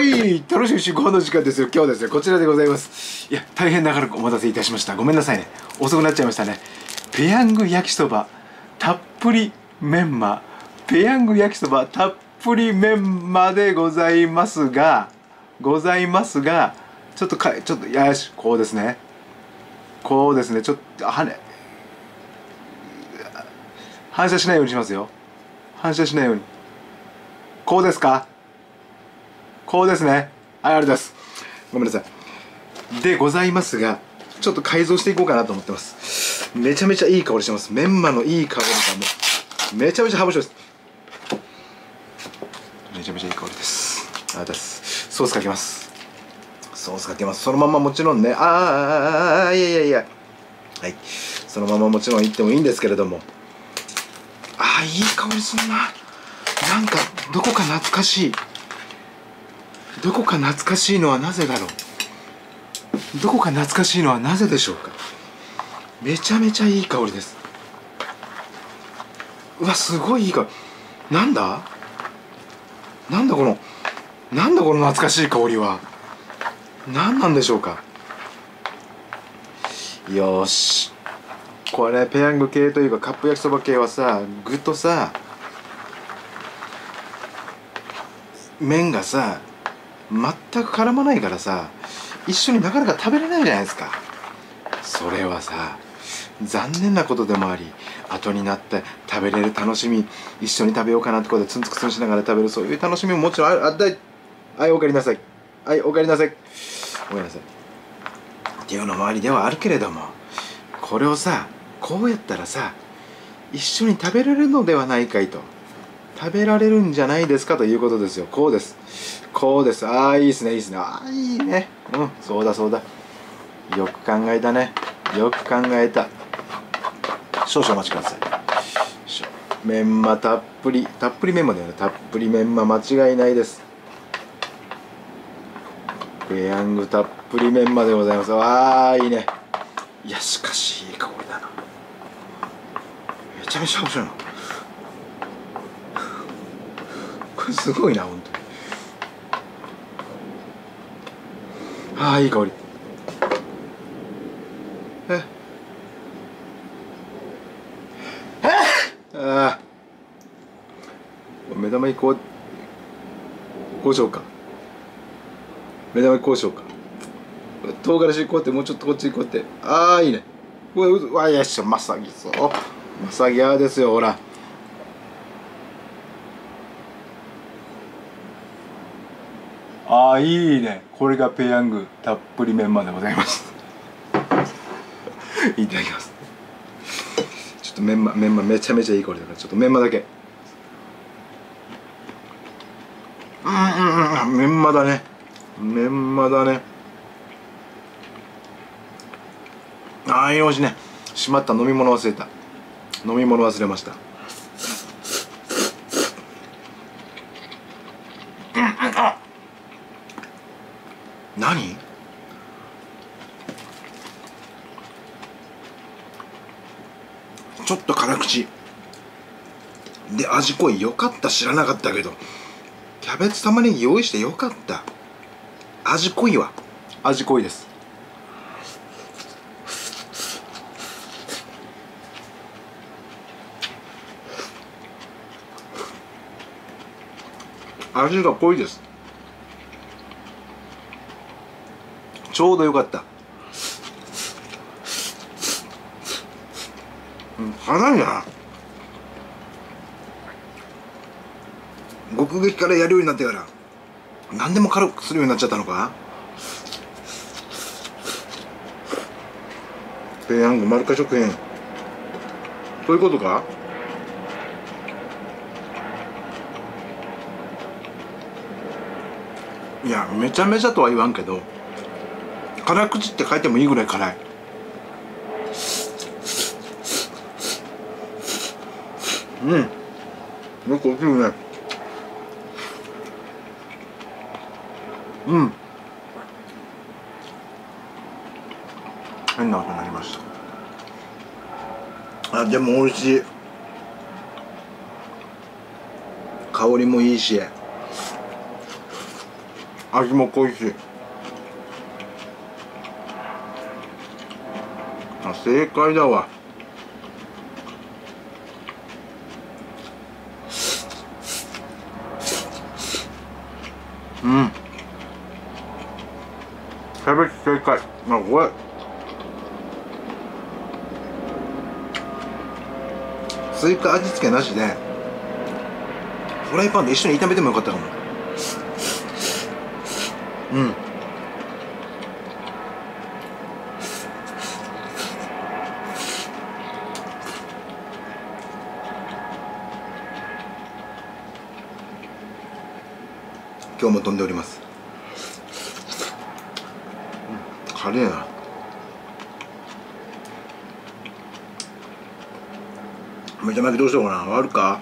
はい楽しい至高の時間ですよ。今日ですね。こちらでございます。いや大変長らくお待たせいたしました。ごめんなさいね。遅くなっちゃいましたね。ペヤング焼きそばたっぷりメンマペヤング焼きそばたっぷりメンマでございますがございますがちょっとかちょっとよしこうですね。こうですね。ちょっとはね。反射しないようにしますよ。反射しないように。こうですか？こうですね。はいありがとうございます。ごめんなさい。でございますがちょっと改造していこうかなと思ってます。めちゃめちゃいい香りしてます。メンマのいい香りがもうめちゃめちゃハブです。めちゃめちゃいい香りです。ありがとうございます。ソースかけます。ソースかけます。そのままもちろんね。ああいやいやいや。はい。そのままもちろんいってもいいんですけれども。ああいい香りするな。なんかどこか懐かしい。どこか懐かしいのはなぜだろう？どこか懐かしいのはなぜでしょうか？めちゃめちゃいい香りです。うわすごいいい香り。なんだ？なんだこのなんだこの懐かしい香りは？何なんでしょうか？よし。これペヤング系というかカップ焼きそば系はさ具とさ麺がさ全く絡まないからさ一緒になかなか食べれないじゃないですか。それはさ残念なことでもあり後になって食べれる楽しみ一緒に食べようかなってことでツンツクツンしながら食べるそういう楽しみももちろんあるあだいはいおかえりなさい。はいおかえりなさい。ごめんなさい。っていうのもありではあるけれどもこれをさこうやったらさ一緒に食べれるのではないかいと。食べられるんじゃないですかということですよ。こうです。こうです。ああいいですね。いいですね。ああいいね。うん。そうだそうだ。よく考えたね。よく考えた。少々お待ちください。メンマたっぷり。たっぷりメンマだよね。たっぷりメンマ間違いないです。ペヤングたっぷりメンマでございます。わあいいね。いやしかしいい香りだな。めちゃめちゃ面白いなこれすごいな本当に。ああいい香り。え？ああ目玉にこう。こうしようか。目玉にこうしようか。唐辛子こうやってもうちょっとこっちにこうやって。ああいいね。うわうわよしまさぎそう。まさぎあですよほら。ああいいね。これがペヤングたっぷりメンマでございます。いただきます。ちょっとメンマメンマめちゃめちゃいい香りだからちょっとメンマだけ。うんうんうんメンマだね。メンマだね。ああよしね。しまった。飲み物忘れた。飲み物忘れました何ちょっと辛口で味濃い。よかった。知らなかったけど。キャベツ玉ねぎ用意してよかった。味濃いわ。味濃いです。味が濃いです。ちょうどよかった。うん辛いな極撃からやるようになってから何でも軽くするようになっちゃったのか？ペヤングマルカ食品。そういうことか？いやめちゃめちゃとは言わんけど辛口って書いてもいいぐらい辛い。うん。よく落ちるね。うん。変な音になりました。あでも美味しい。香りもいいし。味も濃いし。あ正解だわ。うんキャベツ正解あこれスイカ味付けなしでフライパンで一緒に炒めてもよかったかも。うん。今日も飛んでおります、うん、カレーなめちゃめちゃどうしようかな。割るか？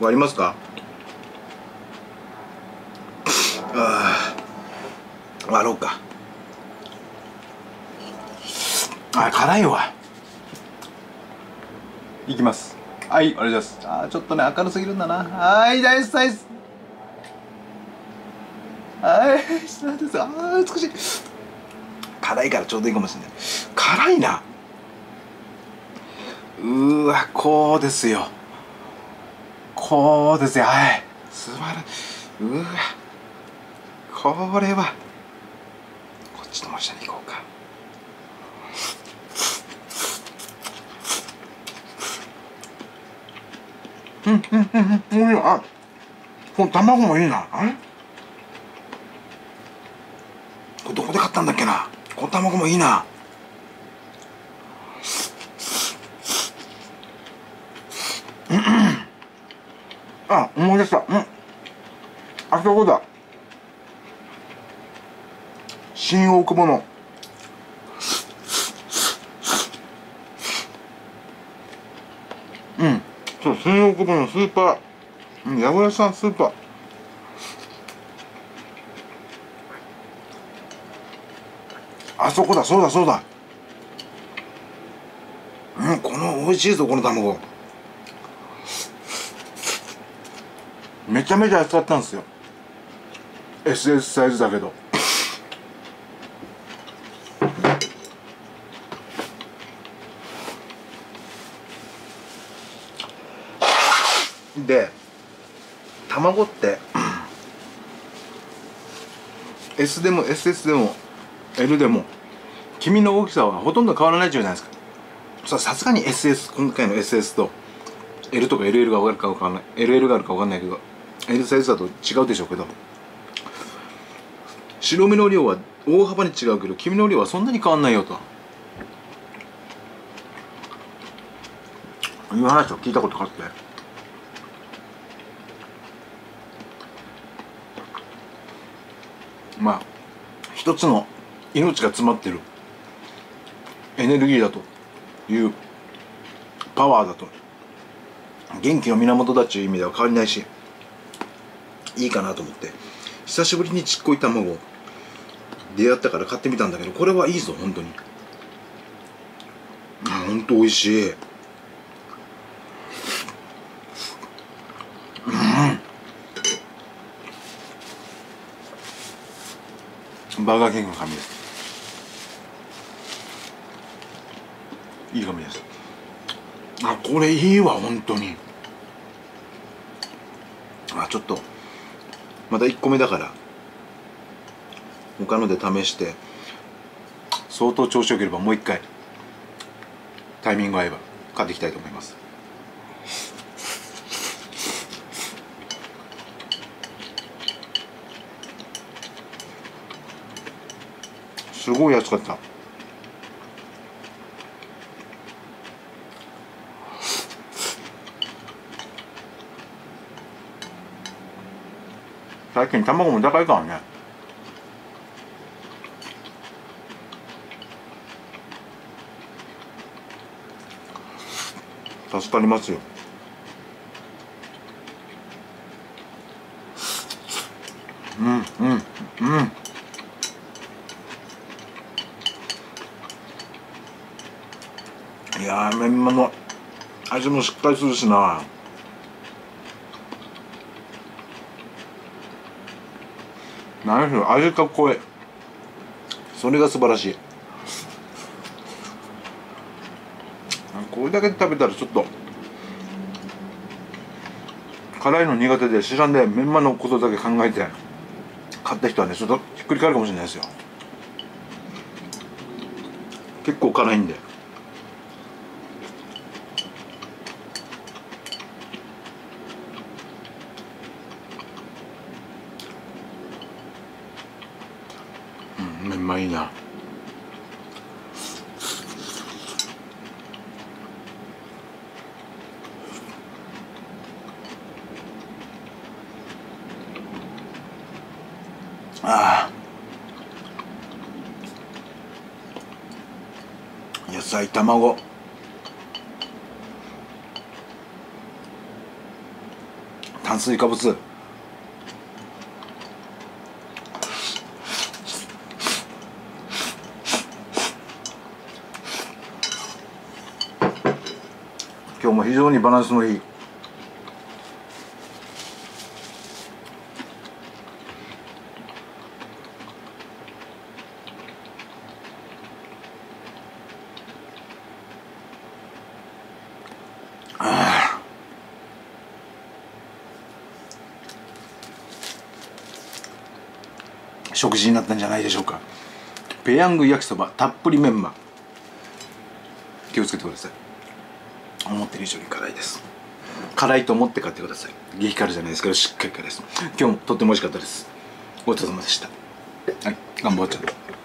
割りますか？ああ割ろうか。あ辛いわ。いきます。はいありがとうございます。あちょっとね明るすぎるんだな。はい大好き大好きはいそうですあー美しい。辛いからちょうどいいかもしれない。辛いな。うわこうですよ。こうですよ。はい。素晴らしい。うわ。これは。こっちの下に行こうか。うんうんうんうんうん。あこの卵もいいな。あれこれどこで買ったんだっけなこの卵もいいな。あ思い出した。うん。あそこだ。新大久保の。うん。そう新大久保のスーパー。うん八百屋さんスーパー。あそこだそうだそうだ。うんこの美味しいぞこの卵。めちゃめちゃ安かったんですよ。SS サイズだけど。で卵って S でも SS でも L でも黄身の大きさはほとんど変わらないじゃないですか。さすがに SS 今回の SS と L とか LL が分かるか分かんない LL があるか分かんないけど L サイズだと違うでしょうけど白身の量は大幅に違うけど黄身の量はそんなに変わんないよと。いう話を聞いたことがあって。まあ一つの命が詰まってる。エネルギーだと。いう。パワーだと。元気の源だっていう意味では変わりないし。いいかなと思って。久しぶりにちっこい卵出会ったから買ってみたんだけどこれはいいぞ本当に。あ本当美味しい。うん。バーガーキングの紙です。いい紙です。あこれいいわ本当に。あちょっとまだ1個目だから。他ので試して。相当調子よければもう一回。タイミング合えば。買っていきたいと思います。すごい安かった。最近卵も高いからね助かりますようんうんうんいやーメンマの味もしっかりするしな何しろ味が濃いそれが素晴らしい。これだけで食べたらちょっと辛いの苦手で知らんでメンマのことだけ考えて買った人はねちょっとひっくり返るかもしれないですよ。結構辛いんでうんメンマいいな。ああ。野菜卵。炭水化物。今日も非常にバランスのいい。食事になったんじゃないでしょうか。ペヤング焼きそばたっぷりメンマ。気をつけてください。思ってる以上に辛いです。辛いと思って買ってください。激辛じゃないですけどしっかり辛いです。今日もとっても美味しかったです。ごちそうさまでした。はい頑張っちゃう